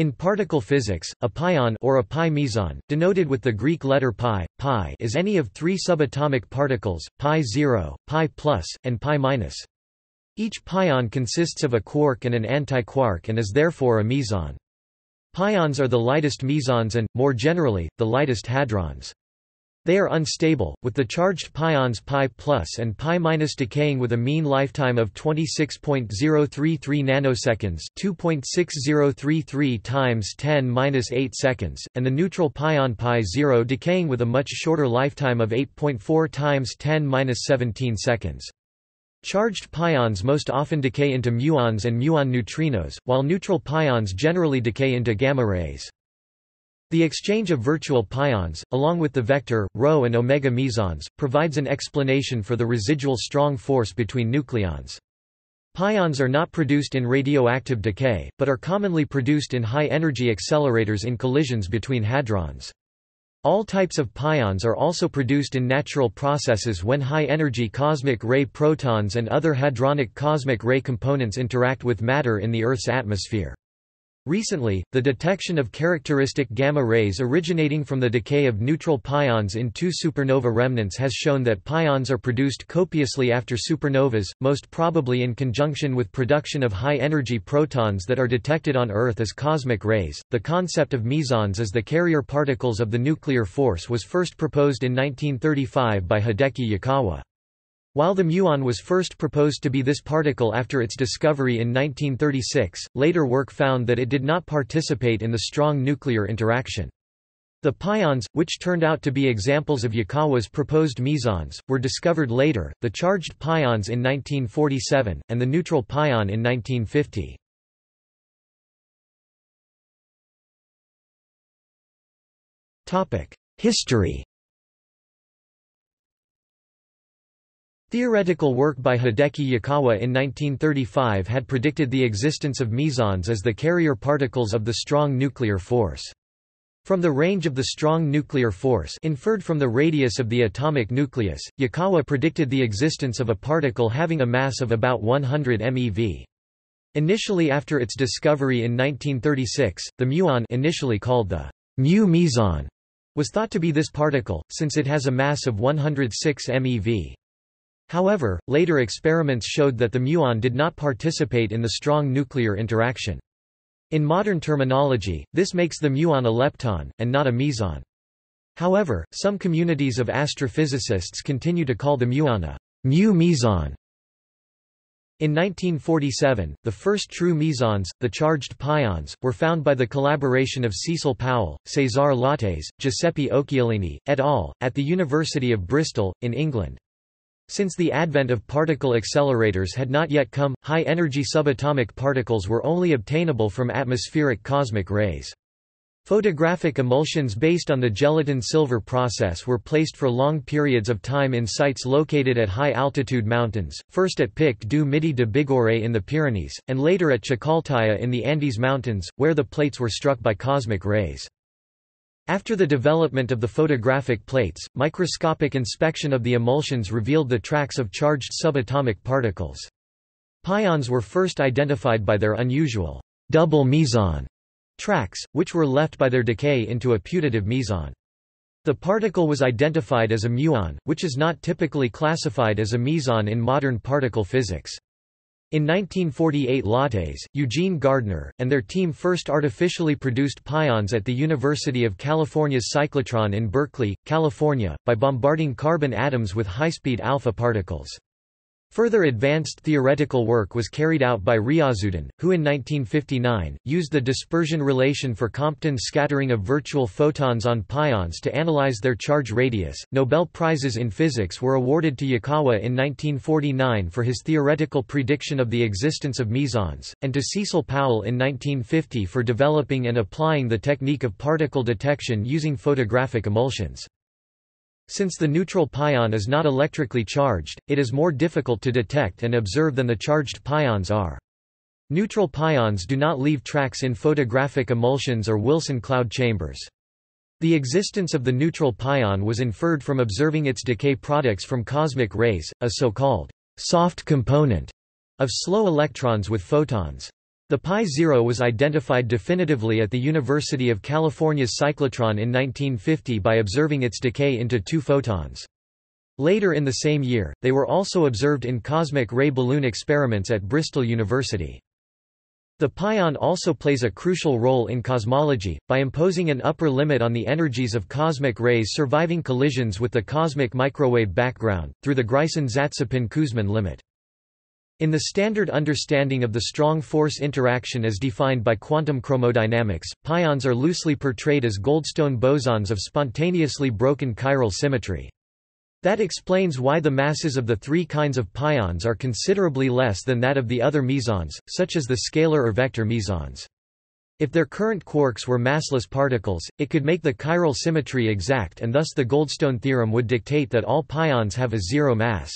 In particle physics, a pion or a pi meson, denoted with the Greek letter pi, pi is any of three subatomic particles, pi 0, pi plus, and pi minus. Each pion consists of a quark and an antiquark and is therefore a meson. Pions are the lightest mesons and, more generally, the lightest hadrons. They are unstable, with the charged pions pi plus and pi minus decaying with a mean lifetime of 26.033 nanoseconds, 2.6033 times 10^-8 seconds, and the neutral pion pi 0 decaying with a much shorter lifetime of 8.4 times 10^-17 seconds. Charged pions most often decay into muons and muon neutrinos, while neutral pions generally decay into gamma rays. The exchange of virtual pions, along with the vector, rho and omega mesons, provides an explanation for the residual strong force between nucleons. Pions are not produced in radioactive decay, but are commonly produced in high-energy accelerators in collisions between hadrons. All types of pions are also produced in natural processes when high-energy cosmic ray protons and other hadronic cosmic ray components interact with matter in the Earth's atmosphere. Recently, the detection of characteristic gamma rays originating from the decay of neutral pions in two supernova remnants has shown that pions are produced copiously after supernovas, most probably in conjunction with production of high-energy protons that are detected on Earth as cosmic rays. The concept of mesons as the carrier particles of the nuclear force was first proposed in 1935 by Hideki Yukawa. While the muon was first proposed to be this particle after its discovery in 1936, later work found that it did not participate in the strong nuclear interaction. The pions, which turned out to be examples of Yukawa's proposed mesons, were discovered later, the charged pions in 1947, and the neutral pion in 1950. History Theoretical work by Hideki Yukawa in 1935 had predicted the existence of mesons as the carrier particles of the strong nuclear force. From the range of the strong nuclear force inferred from the radius of the atomic nucleus, Yukawa predicted the existence of a particle having a mass of about 100 MeV. Initially after its discovery in 1936, the muon initially called the mu meson was thought to be this particle, since it has a mass of 106 MeV. However, later experiments showed that the muon did not participate in the strong nuclear interaction. In modern terminology, this makes the muon a lepton, and not a meson. However, some communities of astrophysicists continue to call the muon a mu meson. In 1947, the first true mesons, the charged pions, were found by the collaboration of Cecil Powell, Cesar Lattes, Giuseppe Occhialini, et al., at the University of Bristol, in England. Since the advent of particle accelerators had not yet come, high-energy subatomic particles were only obtainable from atmospheric cosmic rays. Photographic emulsions based on the gelatin-silver process were placed for long periods of time in sites located at high-altitude mountains, first at Pic du Midi de Bigorre in the Pyrenees, and later at Chacaltaya in the Andes Mountains, where the plates were struck by cosmic rays. After the development of the photographic plates, microscopic inspection of the emulsions revealed the tracks of charged subatomic particles. Pions were first identified by their unusual double meson tracks, which were left by their decay into a putative meson. The particle was identified as a muon, which is not typically classified as a meson in modern particle physics. In 1948 Lattes, Eugene Gardner, and their team first artificially produced pions at the University of California's cyclotron in Berkeley, California, by bombarding carbon atoms with high-speed alpha particles. Further advanced theoretical work was carried out by Riazuddin, who in 1959, used the dispersion relation for Compton's scattering of virtual photons on pions to analyze their charge radius. Nobel Prizes in Physics were awarded to Yukawa in 1949 for his theoretical prediction of the existence of mesons, and to Cecil Powell in 1950 for developing and applying the technique of particle detection using photographic emulsions. Since the neutral pion is not electrically charged, it is more difficult to detect and observe than the charged pions are. Neutral pions do not leave tracks in photographic emulsions or Wilson cloud chambers. The existence of the neutral pion was inferred from observing its decay products from cosmic rays, a so-called soft component of slow electrons with photons. The pi zero was identified definitively at the University of California's cyclotron in 1950 by observing its decay into two photons. Later in the same year, they were also observed in cosmic ray balloon experiments at Bristol University. The pion also plays a crucial role in cosmology, by imposing an upper limit on the energies of cosmic rays surviving collisions with the cosmic microwave background, through the Greisen-Zatsepin-Kuzmin limit. In the standard understanding of the strong force interaction as defined by quantum chromodynamics, pions are loosely portrayed as Goldstone bosons of spontaneously broken chiral symmetry. That explains why the masses of the three kinds of pions are considerably less than that of the other mesons, such as the scalar or vector mesons. If their current quarks were massless particles, it could make the chiral symmetry exact and thus the Goldstone theorem would dictate that all pions have a zero mass.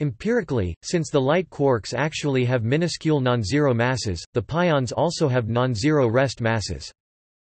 Empirically, since the light quarks actually have minuscule non-zero masses, the pions also have non-zero rest masses.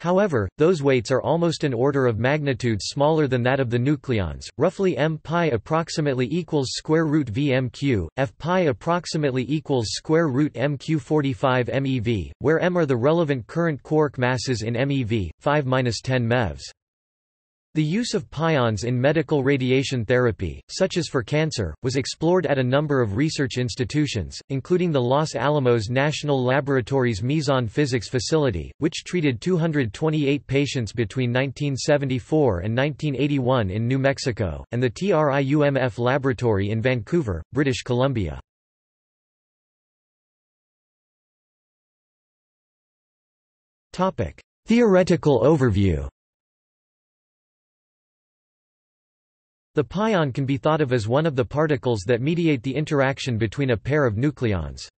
However, those weights are almost an order of magnitude smaller than that of the nucleons, roughly m pi approximately equals square root v mq, f pi approximately equals square root mq45 MeV, where m are the relevant current quark masses in MeV, 5-10 MeVs. The use of pions in medical radiation therapy, such as for cancer, was explored at a number of research institutions, including the Los Alamos National Laboratory's Meson Physics Facility, which treated 228 patients between 1974 and 1981 in New Mexico, and the TRIUMF Laboratory in Vancouver, British Columbia. Theoretical overview The pion can be thought of as one of the particles that mediate the interaction between a pair of nucleons.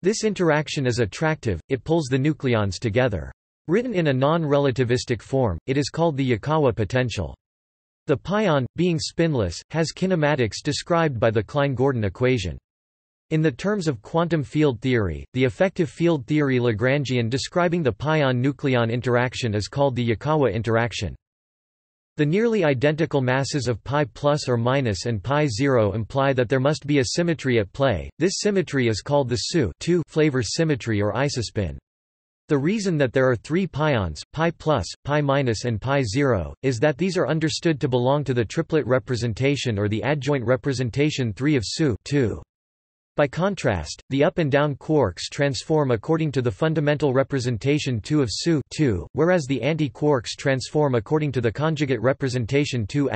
This interaction is attractive, it pulls the nucleons together. Written in a non-relativistic form, it is called the Yukawa potential. The pion, being spinless, has kinematics described by the Klein-Gordon equation. In the terms of quantum field theory, the effective field theory Lagrangian describing the pion-nucleon interaction is called the Yukawa interaction. The nearly identical masses of pi plus or minus and pi 0 imply that there must be a symmetry at play. This symmetry is called the SU flavor symmetry or isospin. The reason that there are three pions, pi plus, pi minus and pi 0, is that these are understood to belong to the triplet representation or the adjoint representation 3 of SU 2. By contrast, the up and down quarks transform according to the fundamental representation 2 of SU 2, whereas the anti-quarks transform according to the conjugate representation 2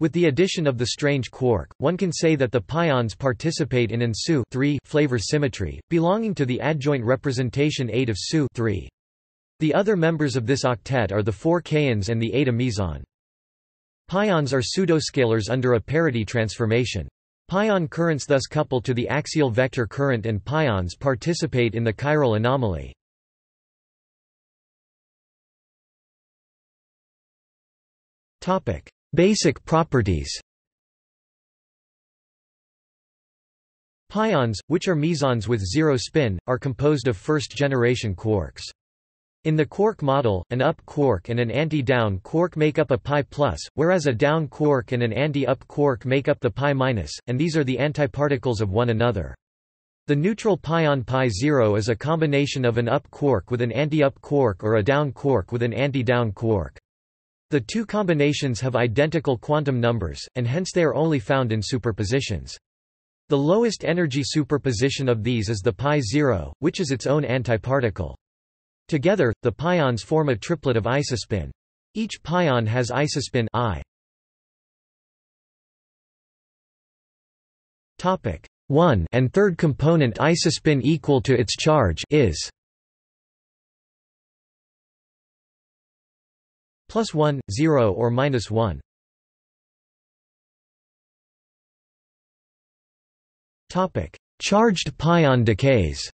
With the addition of the strange quark, one can say that the pions participate in an SU 3 flavor symmetry, belonging to the adjoint representation 8 of SU 3. The other members of this octet are the four kaons and the eta meson. Pions are pseudoscalars under a parity transformation. Pion currents thus couple to the axial vector current and pions participate in the chiral anomaly. Basic properties Pions, which are mesons with zero spin, are composed of first-generation quarks. In the quark model, an up quark and an anti-down quark make up a pi plus, whereas a down quark and an anti-up quark make up the pi minus, and these are the antiparticles of one another. The neutral pion pi 0 is a combination of an up quark with an anti-up quark or a down quark with an anti-down quark. The two combinations have identical quantum numbers, and hence they are only found in superpositions. The lowest energy superposition of these is the pi 0, which is its own antiparticle. Together, the pions form a triplet of isospin. Each pion has isospin I. Topic 1 and third component isospin equal to its charge is plus 1, 0 or minus 1. Topic: Charged pion decays.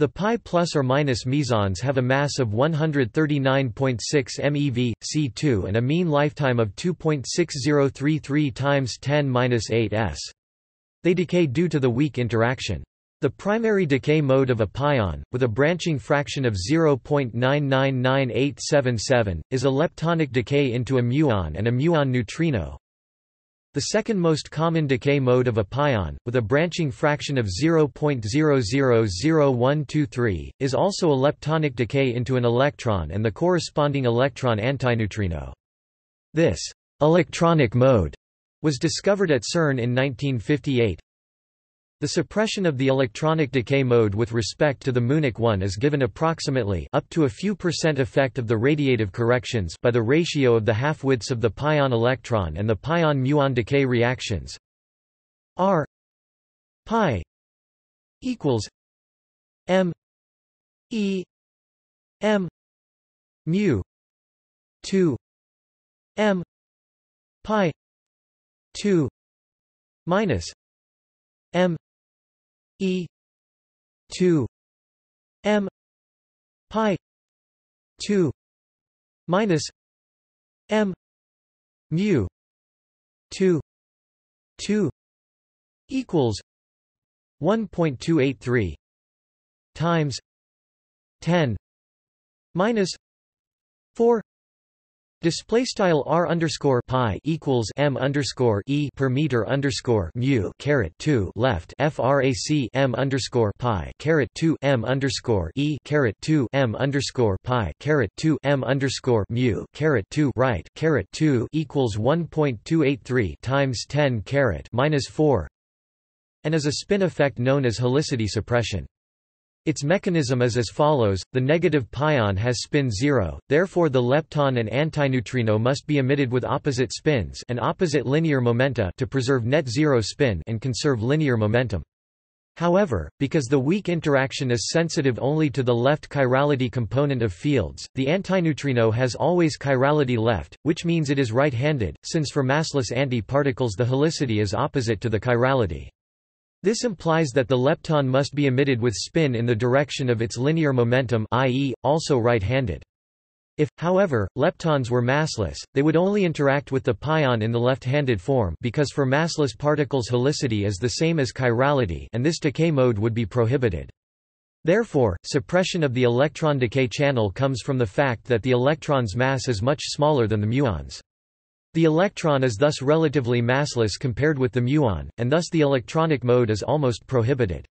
The pi plus or minus mesons have a mass of 139.6 MeV, C2 and a mean lifetime of 2.6033 times 10-8 s. They decay due to the weak interaction. The primary decay mode of a pion, with a branching fraction of 0.999877, is a leptonic decay into a muon and a muon neutrino. The second most common decay mode of a pion, with a branching fraction of 0.000123, is also a leptonic decay into an electron and the corresponding electron antineutrino. This electronic mode was discovered at CERN in 1958. The suppression of the electronic decay mode with respect to the muonic one is given approximately up to a few percent effect of the radiative corrections by the ratio of the half-widths of the pion electron and the pion muon decay reactions. R pi equals M E M mu 2 M pi 2 minus M E two M pi two minus M mu two two equals one point two eight three times ten minus four Display style r underscore pi equals m underscore e per meter underscore mu caret two left frac m underscore pi caret two m underscore e caret two m underscore pi caret two m underscore mu caret two right caret two equals one point two eight three times ten caret minus four, and is a spin effect known as helicity suppression. Its mechanism is as follows, the negative pion has spin 0, therefore the lepton and antineutrino must be emitted with opposite spins and opposite linear momenta to preserve net zero spin and conserve linear momentum. However, because the weak interaction is sensitive only to the left chirality component of fields, the antineutrino has always chirality left, which means it is right-handed, since for massless antiparticles the helicity is opposite to the chirality. This implies that the lepton must be emitted with spin in the direction of its linear momentum i.e., also right-handed. If, however, leptons were massless, they would only interact with the pion in the left-handed form because for massless particles helicity is the same as chirality and this decay mode would be prohibited. Therefore, suppression of the electron decay channel comes from the fact that the electron's mass is much smaller than the muon's. The electron is thus relatively massless compared with the muon, and thus the electronic mode is almost prohibited.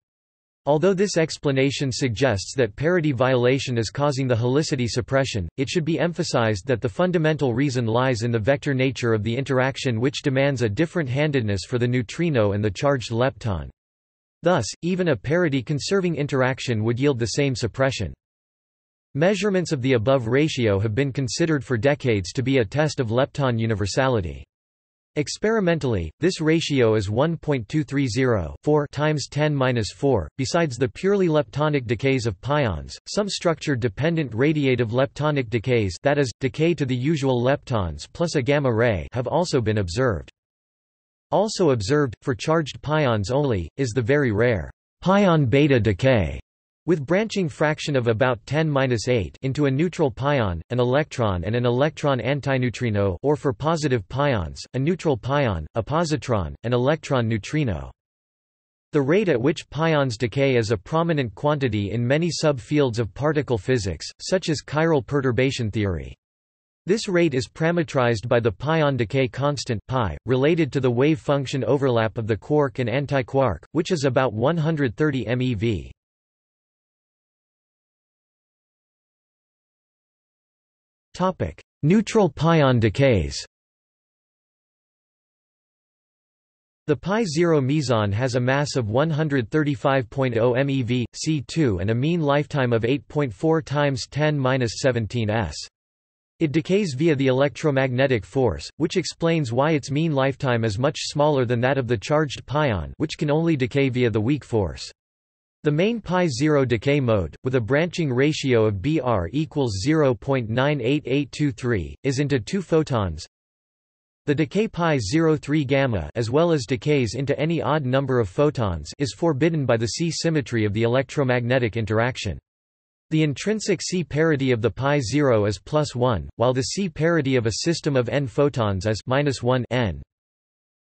Although this explanation suggests that parity violation is causing the helicity suppression, it should be emphasized that the fundamental reason lies in the vector nature of the interaction which demands a different handedness for the neutrino and the charged lepton. Thus, even a parity-conserving interaction would yield the same suppression. Measurements of the above ratio have been considered for decades to be a test of lepton universality. Experimentally, this ratio is 1.230 4 times 10^-4. Besides the purely leptonic decays of pions, some structure-dependent radiative leptonic decays that is, decay to the usual leptons plus a gamma ray have also been observed. Also observed, for charged pions only, is the very rare pion beta decay with branching fraction of about 10-8 into a neutral pion, an electron and an electron antineutrino or for positive pions, a neutral pion, a positron, and an electron neutrino. The rate at which pions decay is a prominent quantity in many subfields of particle physics, such as chiral perturbation theory. This rate is parametrized by the pion decay constant pi, related to the wave function overlap of the quark and antiquark, which is about 130 MeV. Neutral pion decays The pi-0 meson has a mass of 135.0 MeV, C2 and a mean lifetime of 8.4 times 10 s. It decays via the electromagnetic force, which explains why its mean lifetime is much smaller than that of the charged pion which can only decay via the weak force. The main pi-0 decay mode, with a branching ratio of Br equals 0.98823, is into two photons. The decay pi-03 gamma as well as decays into any odd number of photons is forbidden by the C symmetry of the electromagnetic interaction. The intrinsic C parity of the pi-0 is plus 1, while the C parity of a system of n photons is minus 1 n.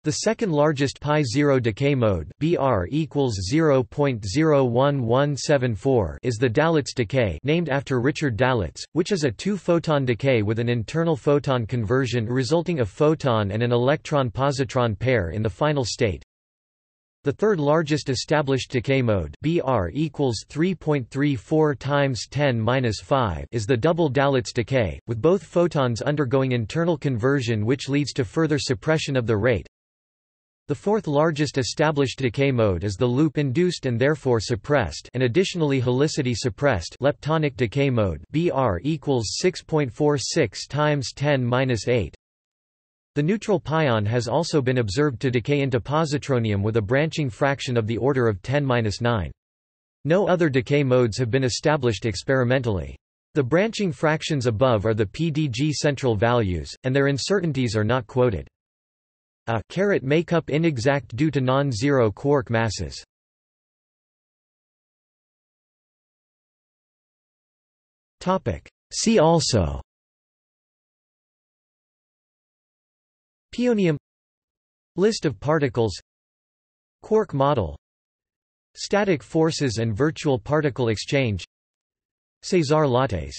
The second largest pi zero decay mode Br equals 0.01174 is the Dalitz decay named after Richard Dalitz, which is a two-photon decay with an internal photon conversion resulting a photon and an electron-positron pair in the final state. The third largest established decay mode Br equals 3.34 times 10^-5 is the double Dalitz decay, with both photons undergoing internal conversion which leads to further suppression of the rate. The fourth largest established decay mode is the loop-induced and therefore suppressed and additionally helicity suppressed leptonic decay mode Br equals 6.46 times 10^-8. The neutral pion has also been observed to decay into positronium with a branching fraction of the order of 10^-9. No other decay modes have been established experimentally. The branching fractions above are the PDG central values, and their uncertainties are not quoted a caret makeup inexact due to non-zero quark masses. Topic. See also Pionium List of particles Quark model Static forces and virtual particle exchange César Lattes